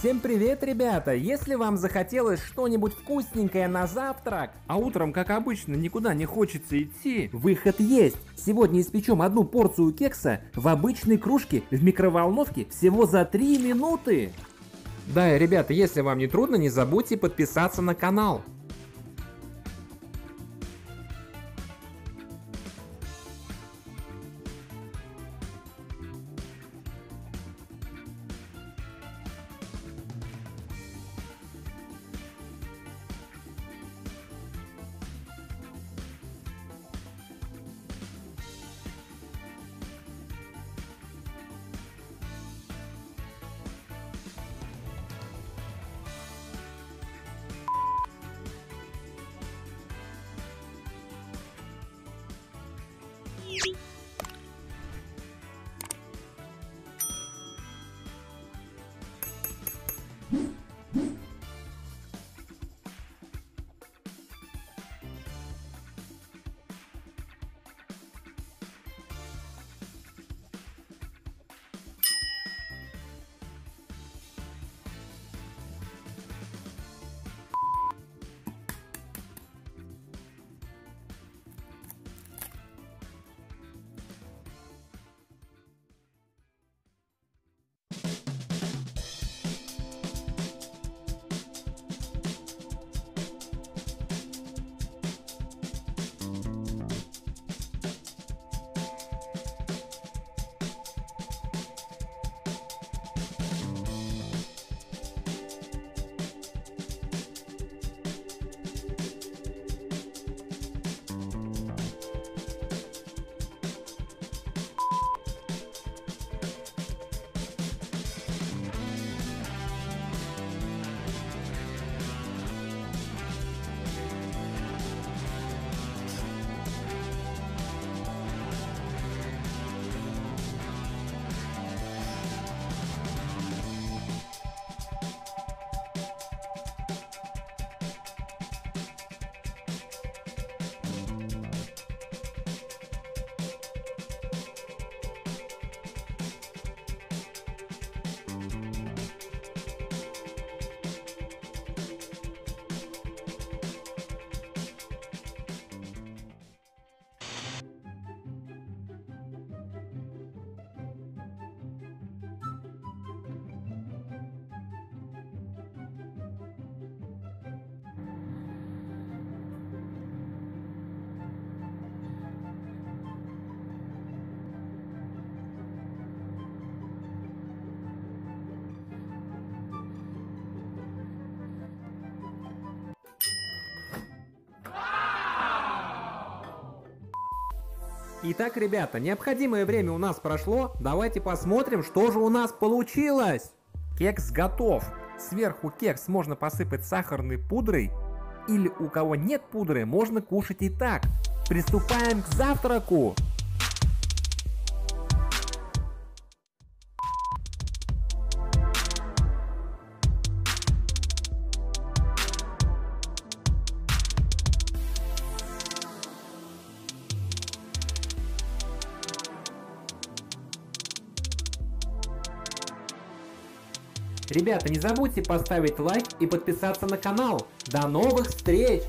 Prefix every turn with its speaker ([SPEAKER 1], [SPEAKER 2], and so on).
[SPEAKER 1] Всем привет, ребята! Если вам захотелось что-нибудь вкусненькое на завтрак, а утром, как обычно, никуда не хочется идти, выход есть! Сегодня испечем одну порцию кекса в обычной кружке в микроволновке всего за 3 минуты! Да, ребята, если вам не трудно, не забудьте подписаться на канал. Итак, ребята, необходимое время у нас прошло, давайте посмотрим, что же у нас получилось. Кекс готов. Сверху кекс можно посыпать сахарной пудрой, или у кого нет пудры, можно кушать и так. Приступаем к завтраку. Ребята, не забудьте поставить лайк и подписаться на канал. До новых встреч!